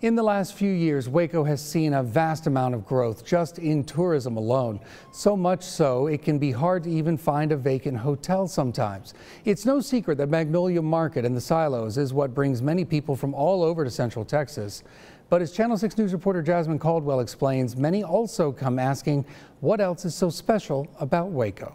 In the last few years, Waco has seen a vast amount of growth just in tourism alone. So much so, it can be hard to even find a vacant hotel sometimes. It's no secret that Magnolia Market and the Silos is what brings many people from all over to Central Texas. But as Channel 6 News reporter Jasmin Caldwell explains, many also come asking what else is so special about Waco.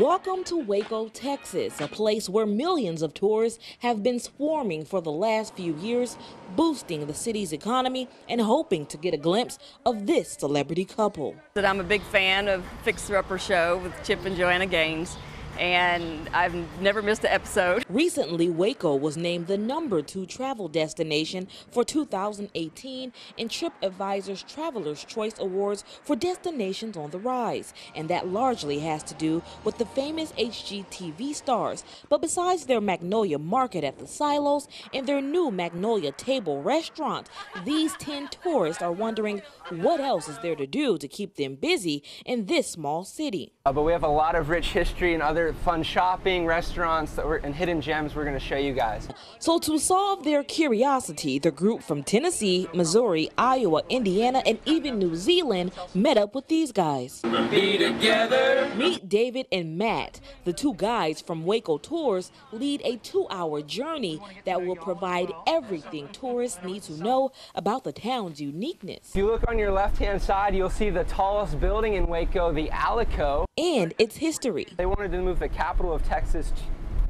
Welcome to Waco, Texas, a place where millions of tourists have been swarming for the last few years, boosting the city's economy and hoping to get a glimpse of this celebrity couple. That I'm a big fan of Fixer Upper Show with Chip and Joanna Gaines and I've never missed an episode. Recently, Waco was named the number two travel destination for 2018 in TripAdvisor's Traveler's Choice Awards for destinations on the rise. And that largely has to do with the famous HGTV stars. But besides their Magnolia Market at the Silos and their new Magnolia Table restaurant, these 10 tourists are wondering what else is there to do to keep them busy in this small city. Uh, but we have a lot of rich history and other fun shopping, restaurants, and hidden gems we're going to show you guys. So to solve their curiosity, the group from Tennessee, Missouri, Iowa, Indiana, and even New Zealand met up with these guys. Be together. Meet David and Matt. The two guys from Waco Tours lead a two-hour journey that will provide everything tourists need to know about the town's uniqueness. If you look on your left-hand side, you'll see the tallest building in Waco, the Alico. And its history. They wanted to move the capital of Texas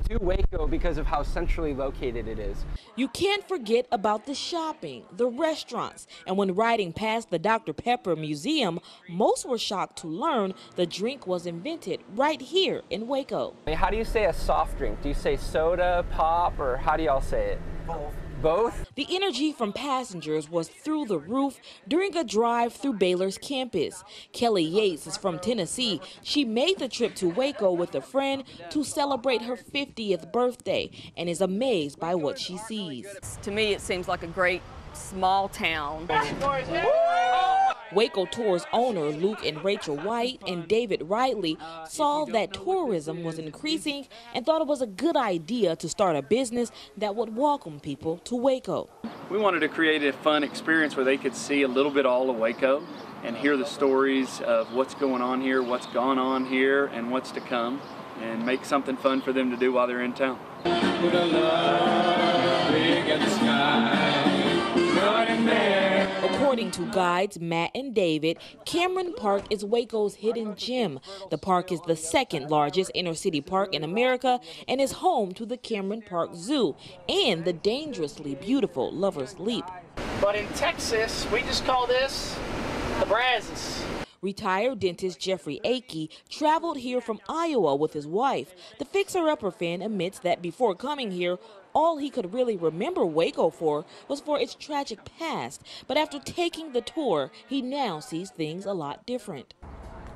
to Waco because of how centrally located it is. You can't forget about the shopping, the restaurants, and when riding past the Dr. Pepper Museum, most were shocked to learn the drink was invented right here in Waco. How do you say a soft drink? Do you say soda, pop, or how do y'all say it? Both both? The energy from passengers was through the roof during a drive through Baylor's campus. Kelly Yates is from Tennessee. She made the trip to Waco with a friend to celebrate her 50th birthday and is amazed by what she sees. To me, it seems like a great small town. Waco Tours owner Luke and Rachel White and David Riley saw that tourism was increasing and thought it was a good idea to start a business that would welcome people to Waco. We wanted to create a fun experience where they could see a little bit all of Waco and hear the stories of what's going on here, what's gone on here, and what's to come, and make something fun for them to do while they're in town. According to guides Matt and David, Cameron Park is Waco's hidden gem. The park is the second largest inner city park in America and is home to the Cameron Park Zoo and the dangerously beautiful Lover's Leap. But in Texas, we just call this the Brazos. Retired dentist Jeffrey Akey traveled here from Iowa with his wife. The fixer-upper fan admits that before coming here, all he could really remember Waco for was for its tragic past. But after taking the tour, he now sees things a lot different.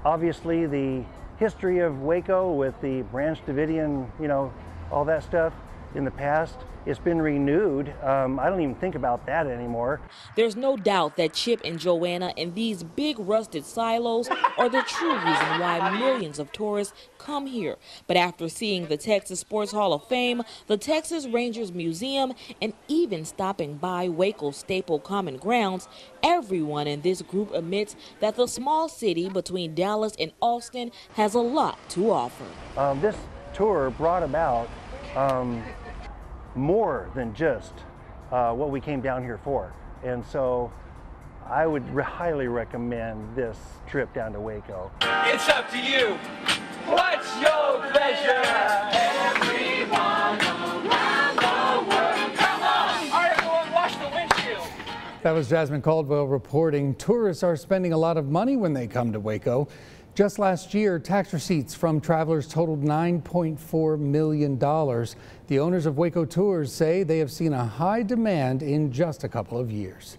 Obviously, the history of Waco with the Branch Davidian, you know, all that stuff in the past it's been renewed. Um, I don't even think about that anymore. There's no doubt that Chip and Joanna and these big rusted silos are the true reason why millions of tourists come here. But after seeing the Texas Sports Hall of Fame, the Texas Rangers Museum, and even stopping by Waco Staple Common Grounds, everyone in this group admits that the small city between Dallas and Austin has a lot to offer. Um, this tour brought about um, more than just uh, what we came down here for. And so I would re highly recommend this trip down to Waco. It's up to you. What's your pleasure? Everyone around the world. Come on. All right, everyone, wash the windshield. That was Jasmin Caldwell reporting. Tourists are spending a lot of money when they come to Waco. Just last year, tax receipts from travelers totaled $9.4 million. The owners of Waco Tours say they have seen a high demand in just a couple of years.